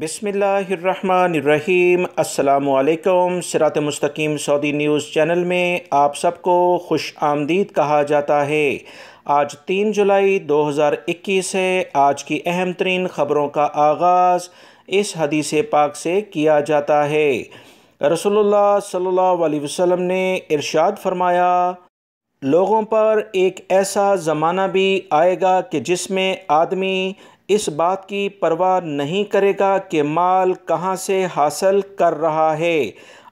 بسم اللہ الرحمن الرحیم۔ السلام علیکم۔ سرات مستقیم سعودی نیوز چینل میں آپ سب کو خوش آمدید کہا جاتا ہے۔ آج تین جولائی دو ہزار اکیس ہے۔ آج کی اہم ترین خبروں کا آغاز اس حدیث پاک سے کیا جاتا ہے۔ رسول اللہ صلی اللہ علیہ وسلم نے ارشاد فرمایا، لوگوں پر ایک ایسا زمانہ بھی آئے گا کہ جس میں آدمی اس بات کی پرواہ نہیں کرے گا کہ مال کہاں سے حاصل کر رہا ہے۔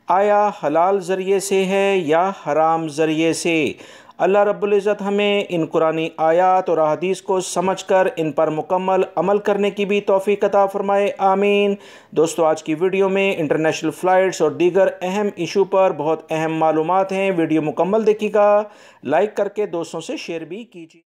آیا حلال ذریعے سے ہے یا حرام ذریعے سے؟ اللہ رب العزت ہمیں ان قرآن آیات اور احادیث کو سمجھ کر ان پر مکمل عمل کرنے کی بھی توفیق عطا فرمائے۔ آمین۔ دوستو، آج کی ویڈیو میں انٹرنیشنل فلائٹس اور دیگر اہم ایشو پر بہت اہم معلومات ہیں۔ ویڈیو مکمل دیکھیے گا۔ لائک کر کے دوستوں سے شیئر بھی کیجیے۔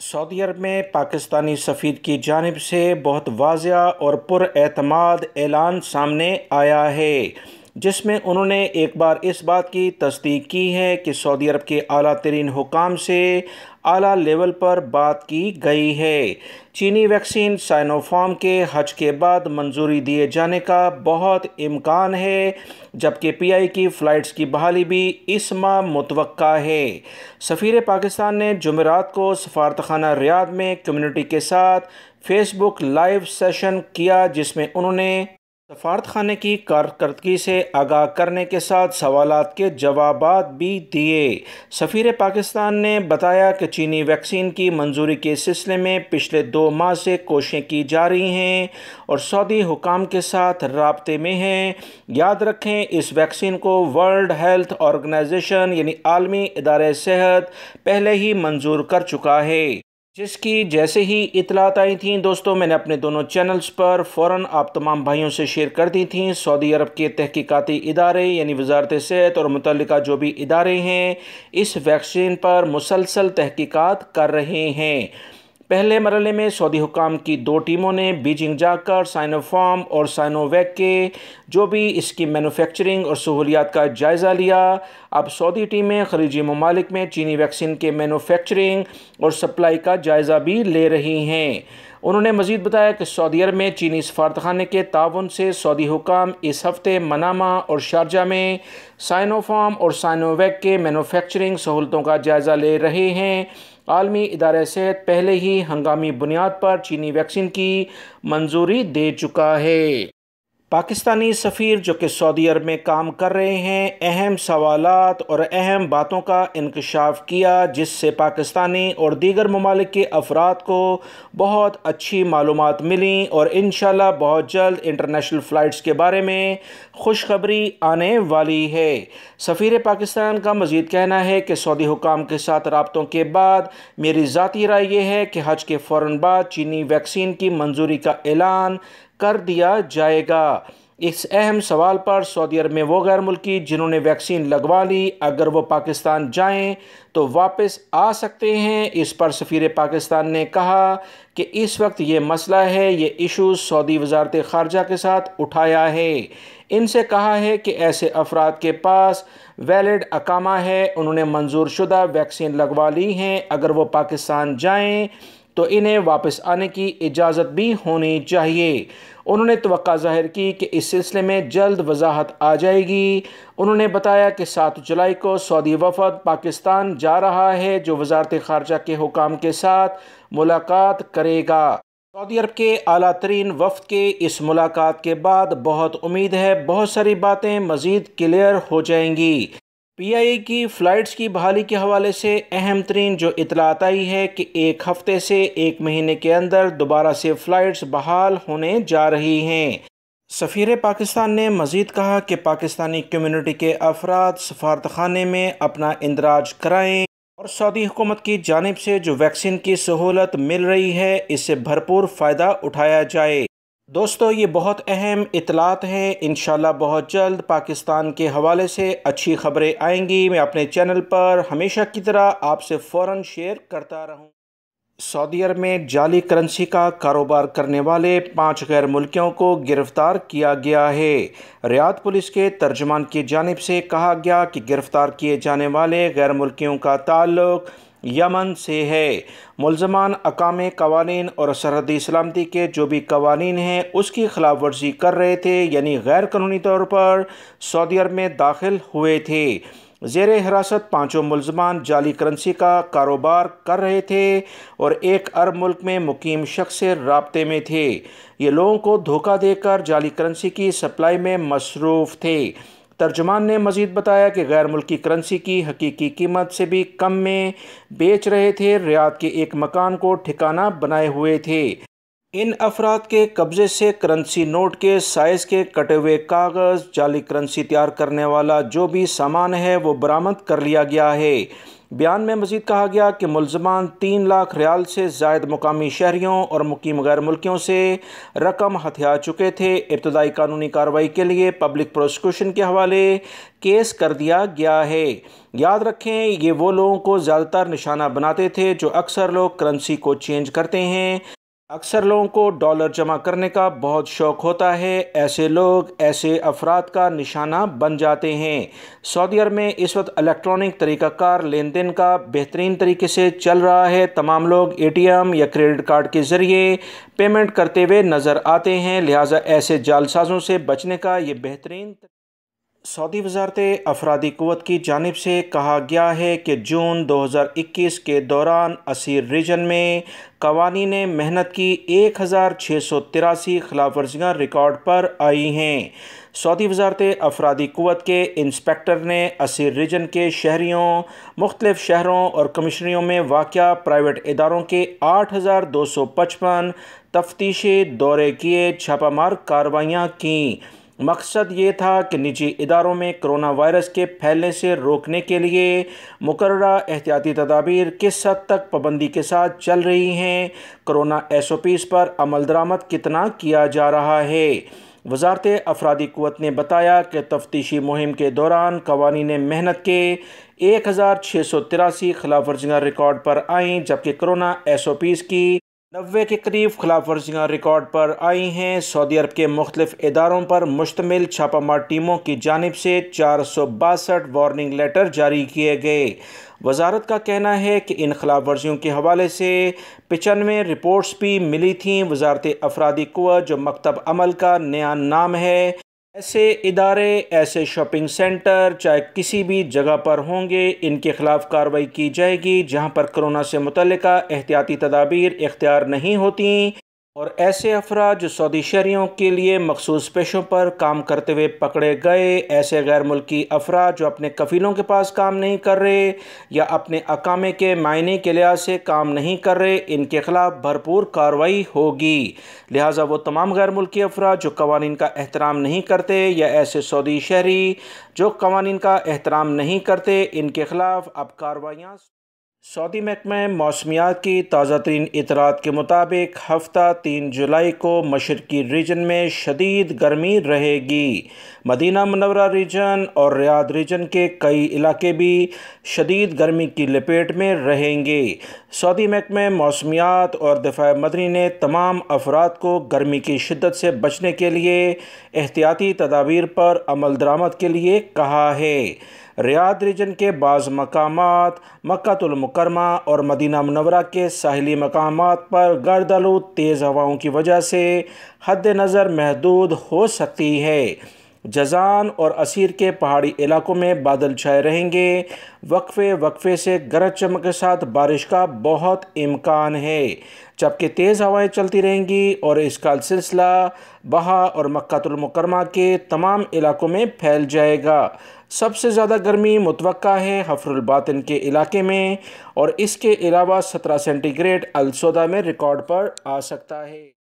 سعودی عرب میں پاکستانی سفیر کی جانب سے بہت واضح اور پر اعتماد اعلان سامنے آیا ہے، جس میں انہوں نے ایک بار اس بات کی تصدیق کی ہے کہ سعودی عرب کے اعلیٰ ترین حکام سے اعلیٰ لیول پر بات کی گئی ہے۔ چینی ویکسین سائنو فارم کے حج کے بعد منظوری دیے جانے کا بہت امکان ہے، جبکہ پی آئی کی فلائٹس کی بحالی بھی اس ماہ متوقع ہے۔ سفیر پاکستان نے جمعرات کو سفارتخانہ ریاض میں کمیونٹی کے ساتھ فیس بک لائیو سیشن کیا، جس میں انہوں نے سفارت خانے کی کارکردگی سے آگاہ کرنے کے ساتھ سوالات کے جوابات بھی دیے۔ سفیر پاکستان نے بتایا کہ چینی ویکسین کی منظوری کے سلسلے میں پچھلے دو ماہ سے کوششیں کی جا رہی ہیں اور سعودی حکام کے ساتھ رابطے میں ہیں۔ یاد رکھیں، اس ویکسین کو ورلڈ ہیلتھ آرگنائزیشن یعنی عالمی ادارہ صحت پہلے ہی منظور کر چکا ہے۔ جس کی جیسے ہی اطلاعات آئی تھیں دوستوں میں نے اپنے دونوں چینلز پر فوراً آپ تمام بھائیوں سے شیئر کر دی تھیں۔ سعودی عرب کے تحقیقاتی ادارے یعنی وزارت صحت اور متعلقہ جو بھی ادارے ہیں، اس ویکسین پر مسلسل تحقیقات کر رہے ہیں۔ پہلے مرحلے میں سعودی حکام کی دو ٹیموں نے بیجنگ جا کر سائنو فارم اور سائنو ویک کے جو بھی اس کی مینوفیکچرنگ اور سہولیات کا جائزہ لیا۔ اب سعودی ٹیمیں خلیجی ممالک میں چینی ویکسین کے مینوفیکچرنگ اور سپلائی کا جائزہ بھی لے رہی ہیں۔ انہوں نے مزید بتایا کہ سعودی عرب میں چینی سفارتخانے کے تعاون سے سعودی حکام اس ہفتے منامہ اور شارجہ میں سائنو فارم اور سائنو ویک کے مینوفیکچرنگ سہولتوں کا جائزہ لے رہے ہیں۔ عالمی ادارہ صحت پہلے ہی ہنگامی بنیاد پر چینی ویکسین کی منظوری دے چکا ہے۔ پاکستانی سفیر جو کہ سعودی عرب میں کام کر رہے ہیں، اہم سوالات اور اہم باتوں کا انکشاف کیا، جس سے پاکستانی اور دیگر ممالک کے افراد کو بہت اچھی معلومات ملیں اور انشاءاللہ بہت جلد انٹرنیشنل فلائٹس کے بارے میں خوشخبری آنے والی ہے۔ سفیر پاکستان کا مزید کہنا ہے کہ سعودی حکام کے ساتھ رابطوں کے بعد میری ذاتی رائے یہ ہے کہ حج کے فوراً بعد چینی ویکسین کی منظوری کا اعلان کر دیا جائے گا۔ اس اہم سوال پر سعودی عرب میں وہ غیر ملکی جنہوں نے ویکسین لگوا لی، اگر وہ پاکستان جائیں تو واپس آ سکتے ہیں۔ اس پر سفیر پاکستان نے کہا کہ اس وقت یہ مسئلہ ہے، یہ ایشو سعودی وزارت خارجہ کے ساتھ اٹھایا ہے۔ ان سے کہا ہے کہ ایسے افراد کے پاس ویلڈ اقامہ ہے، انہوں نے منظور شدہ ویکسین لگوا لی ہیں۔ اگر وہ پاکستان جائیں تو انہیں واپس آنے کی اجازت بھی ہونی چاہیے۔ انہوں نے توقع ظاہر کی کہ اس سلسلے میں جلد وضاحت آ جائے گی۔ انہوں نے بتایا کہ سات جولائی کو سعودی وفد پاکستان جا رہا ہے، جو وزارت خارجہ کے حکام کے ساتھ ملاقات کرے گا۔ سعودی عرب کے اعلیٰ ترین وفد کے اس ملاقات کے بعد بہت امید ہے، بہت ساری باتیں مزید کلیئر ہو جائیں گی۔ پی آئی کی فلائٹس کی بحالی کے حوالے سے اہم ترین جو اطلاعات آئی ہے کہ ایک ہفتے سے ایک مہینے کے اندر دوبارہ سے فلائٹس بحال ہونے جا رہی ہیں۔ سفیر پاکستان نے مزید کہا کہ پاکستانی کمیونٹی کے افراد سفارتخانے میں اپنا اندراج کرائیں اور سعودی حکومت کی جانب سے جو ویکسین کی سہولت مل رہی ہے، اس سے بھرپور فائدہ اٹھایا جائے۔ دوستو، یہ بہت اہم اطلاعات ہیں۔ انشاءاللہ بہت جلد پاکستان کے حوالے سے اچھی خبریں آئیں گی۔ میں اپنے چینل پر ہمیشہ کی طرح آپ سے فوراً شیئر کرتا رہوں۔ سعودی عرب میں جعلی کرنسی کا کاروبار کرنے والے پانچ غیر ملکیوں کو گرفتار کیا گیا ہے۔ ریاض پولیس کے ترجمان کی جانب سے کہا گیا کہ گرفتار کیے جانے والے غیر ملکیوں کا تعلق یمن سے ہے۔ ملزمان اقام قوانین اور سرحدی سلامتی کے جو بھی قوانین ہیں، اس کی خلاف ورزی کر رہے تھے یعنی غیر قانونی طور پر سعودی عرب میں داخل ہوئے تھے۔ زیر حراست پانچوں ملزمان جعلی کرنسی کا کاروبار کر رہے تھے اور ایک عرب ملک میں مقیم شخص سے رابطے میں تھے۔ یہ لوگوں کو دھوکہ دے کر جعلی کرنسی کی سپلائی میں مصروف تھے۔ ترجمان نے مزید بتایا کہ غیر ملکی کرنسی کی حقیقی قیمت سے بھی کم میں بیچ رہے تھے، ریاض کے ایک مکان کو ٹھکانہ بنائے ہوئے تھے۔ ان افراد کے قبضے سے کرنسی نوٹ کے سائز کے کٹے ہوئے کاغذ، جعلی کرنسی تیار کرنے والا جو بھی سامان ہے وہ برآمد کر لیا گیا ہے۔ بیان میں مزید کہا گیا کہ ملزمان تین لاکھ ریال سے زائد مقامی شہریوں اور مقیم غیر ملکیوں سے رقم ہتھیا چکے تھے۔ ابتدائی قانونی کارروائی کے لیے پبلک پروسیکیوشن کے حوالے کیس کر دیا گیا ہے۔ یاد رکھیں، یہ وہ لوگوں کو زیادہ تر نشانہ بناتے تھے جو اکثر لوگ کرنسی کو چینج کرتے ہیں۔ اکثر لوگوں کو ڈالر جمع کرنے کا بہت شوق ہوتا ہے۔ ایسے لوگ ایسے افراد کا نشانہ بن جاتے ہیں۔ سعودی عرب میں اس وقت الیکٹرانک طریقہ کار لین دین کا بہترین طریقے سے چل رہا ہے۔ تمام لوگ اے ٹی ایم یا کریڈٹ کارڈ کے ذریعے پیمنٹ کرتے ہوئے نظر آتے ہیں۔ لہٰذا ایسے جال سازوں سے بچنے کا یہ بہترین سعودی وزارت افرادی قوت کی جانب سے کہا گیا ہے کہ جون دو ہزار اکیس کے دوران اسیر ریجن میں قوانین محنت کی ایک ہزار چھ سو تراسی خلاف ورزیاں ریکارڈ پر آئی ہیں۔ سعودی وزارت افرادی قوت کے انسپیکٹر نے اسیر ریجن کے شہریوں، مختلف شہروں اور کمشنریوں میں واقع پرائیویٹ اداروں کے آٹھ ہزار دو سو پچپن تفتیشی دورے کیے چھاپہ مار کاروائیاں کیں۔ مقصد یہ تھا کہ نجی اداروں میں کرونا وائرس کے پھیلنے سے روکنے کے لیے مقررہ احتیاطی تدابیر کس حد تک پابندی کے ساتھ چل رہی ہیں، کرونا ایس او پیز پر عمل درآمد کتنا کیا جا رہا ہے؟ وزارت افرادی قوت نے بتایا کہ تفتیشی مہم کے دوران قوانین محنت کے ایک ہزار چھ سو تراسی خلاف ورزیاں ریکارڈ پر آئیں، جبکہ کرونا ایس او پیز کی نوے کے قریب خلاف ورزیاں ریکارڈ پر آئی ہیں۔ سعودی عرب کے مختلف اداروں پر مشتمل چھاپہ مار ٹیموں کی جانب سے چار سو باسٹھ وارننگ لیٹر جاری کیے گئے۔ وزارت کا کہنا ہے کہ ان خلاف ورزیوں کے حوالے سے پچانوے رپورٹس بھی ملی تھیں۔ وزارت افرادی قوت جو مکتب عمل کا نیا نام ہے۔ ایسے ادارے، ایسے شاپنگ سینٹر، چاہے کسی بھی جگہ پر ہوں گے، ان کے خلاف کارروائی کی جائے گی، جہاں پر کرونا سے متعلقہ احتیاطی تدابیر اختیار نہیں ہوتی اور ایسے افراد جو سعودی شہریوں کے لیے مخصوص پیشوں پر کام کرتے ہوئے پکڑے گئے، ایسے غیر ملکی افراد جو اپنے کفیلوں کے پاس کام نہیں کر رہے یا اپنے اقامے کے معنی کے لحاظ سے کام نہیں کر رہے، ان کے خلاف بھرپور کارروائی ہوگی۔ لہٰذا وہ تمام غیر ملکی افراد جو قوانین کا احترام نہیں کرتے یا ایسے سعودی شہری جو قوانین کا احترام نہیں کرتے، ان کے خلاف اب کارروائیاں سعودی محکمہ موسمیات کی تازہ ترین اطلاعات کے مطابق ہفتہ تین جولائی کو مشرقی ریجن میں شدید گرمی رہے گی۔ مدینہ منورہ ریجن اور ریاض ریجن کے کئی علاقے بھی شدید گرمی کی لپیٹ میں رہیں گے۔ سعودی محکمہ موسمیات اور دفاع مدنی نے تمام افراد کو گرمی کی شدت سے بچنے کے لیے احتیاطی تدابیر پر عمل درآمد کے لیے کہا ہے۔ ریاض ریجن کے بعض مقامات مکہ المکرمہ اور مدینہ منورہ کے ساحلی مقامات پر گردلو تیز ہواؤں کی وجہ سے حد نظر محدود ہو سکتی ہے۔ جزان اور اسیر کے پہاڑی علاقوں میں بادل چھائے رہیں گے۔ وقفے وقفے سے گرج چمک کے ساتھ بارش کا بہت امکان ہے۔ جبکہ تیز ہوائیں چلتی رہیں گی اور اس کا سلسلہ بہا اور مکہ المکرمہ کے تمام علاقوں میں پھیل جائے گا۔ سب سے زیادہ گرمی متوقع ہے حفر الباطن کے علاقے میں اور اس کے علاوہ سترہ سینٹی گریڈ السودہ میں ریکارڈ پر آ سکتا ہے۔